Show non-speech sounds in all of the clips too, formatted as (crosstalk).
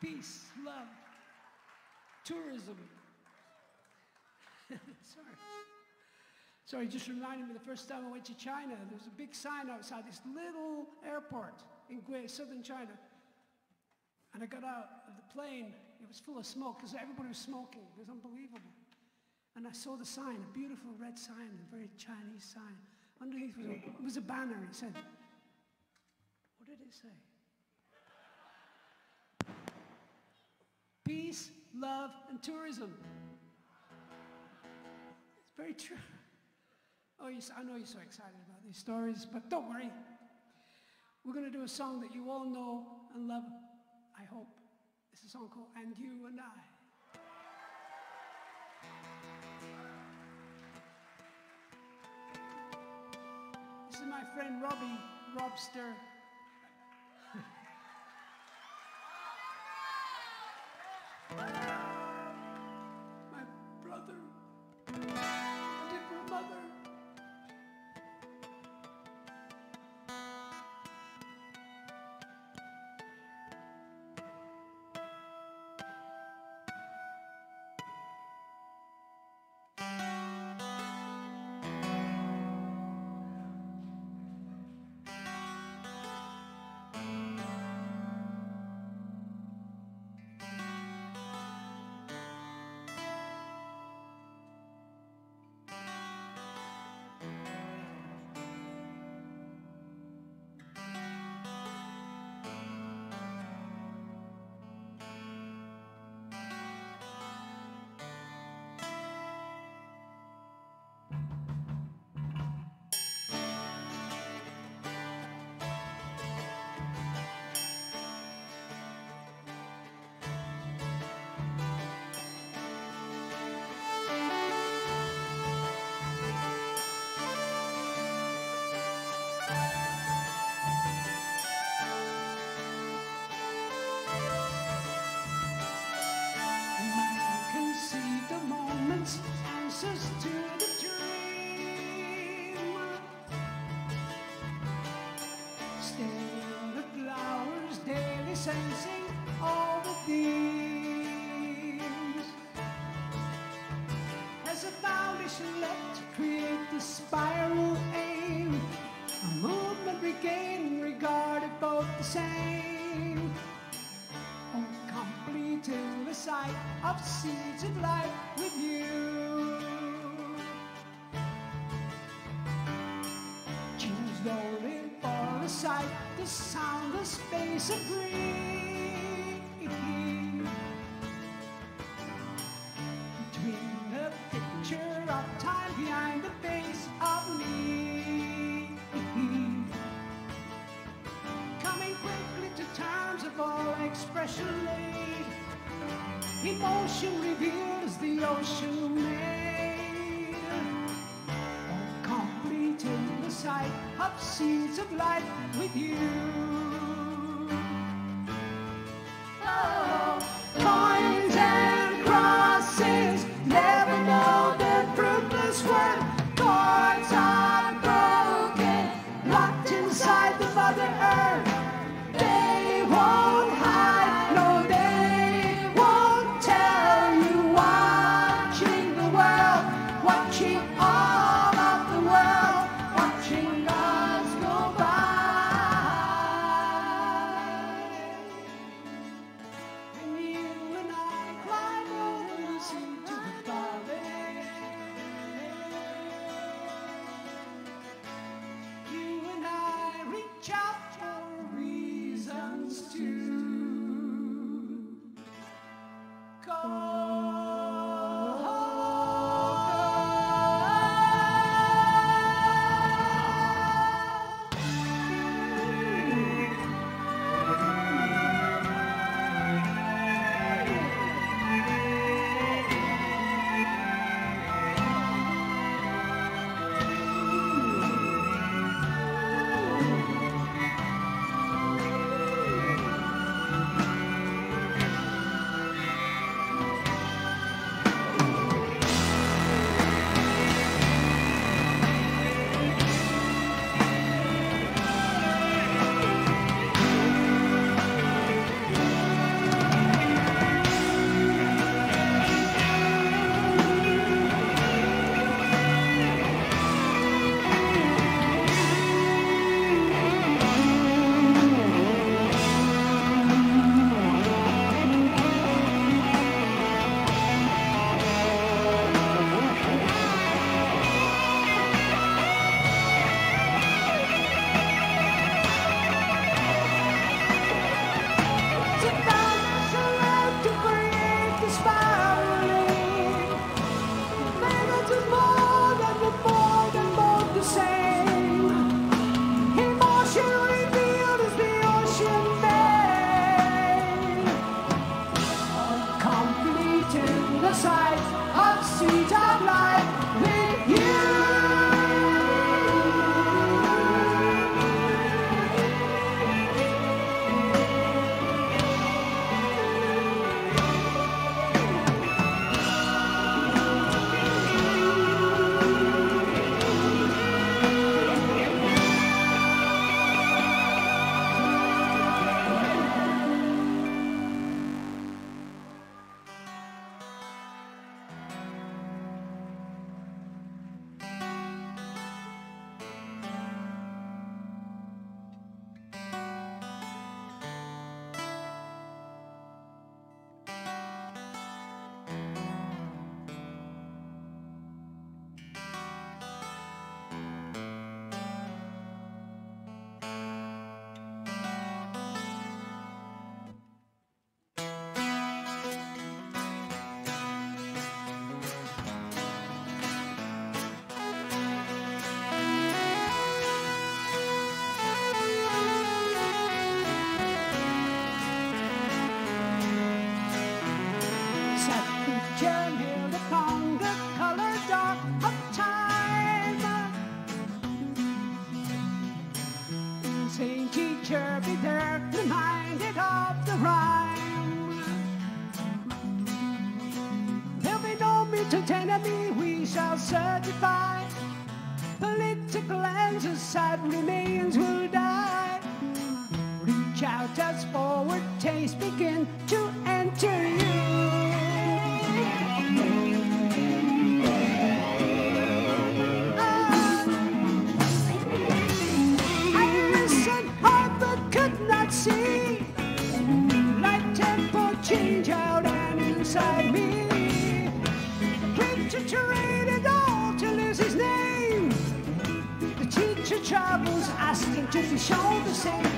peace, love, tourism. (laughs) Sorry. Sorry, just reminded me the first time I went to China, there was a big sign outside this little airport in southern China. And I got out of the plane, it was full of smoke because everybody was smoking. It was unbelievable. And I saw the sign, a beautiful red sign, a very Chinese sign. Underneath was a, was a banner. It said, what did it say? Peace, love, and tourism. It's very true. Oh, I know you're so excited about these stories, but don't worry. We're going to do a song that you all know and love, I hope. It's a song called And You and I. This is my friend Robbie Robster. Sensing all the themes. As a foundation left to create the spiral aim, a movement regained regarded both the same. Oh, completing the sight of seeds of life with you. Choose rolling sight, the soundless space of green. Between the picture of time behind the face of me. Coming quickly to terms of all expression laid. Emotion reveals the ocean made. Sight of seeds of life with you. Oh, To tenderly we shall certify. Political and sad remains will die. Reach out as forward taste begin to enter you. 就是笑的谁？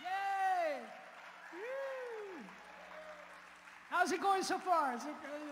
Yay! Woo. How's it going so far? Is it, uh,